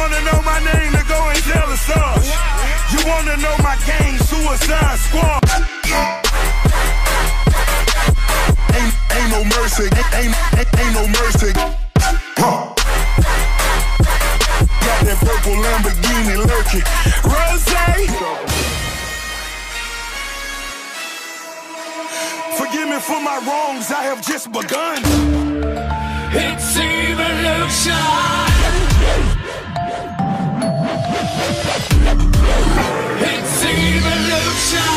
wanna know my name, then go and tell us us. You wanna know my game? Suicide Squad. Ain't, ain't no mercy, ain't, ain't, ain't no mercy. Huh. Got that purple Lamborghini lurking. Rosé. Forgive me for my wrongs, I have just begun. It's evolution. It's evolution.